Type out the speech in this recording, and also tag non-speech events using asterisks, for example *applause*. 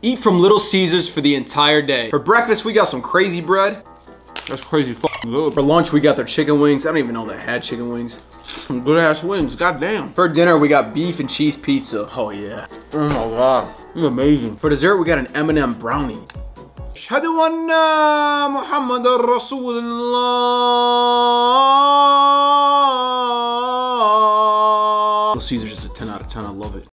Eat from Little Caesars for the entire day. For breakfast, we got some crazy bread. That's crazy fucking good. For lunch, we got their chicken wings. I don't even know they had chicken wings. Some *laughs* good ass wings, goddamn. For dinner, we got beef and cheese pizza. Oh yeah. Oh my god, this is amazing. For dessert, we got an M&M brownie. أشهد أن محمد رسول الله. Little Caesars is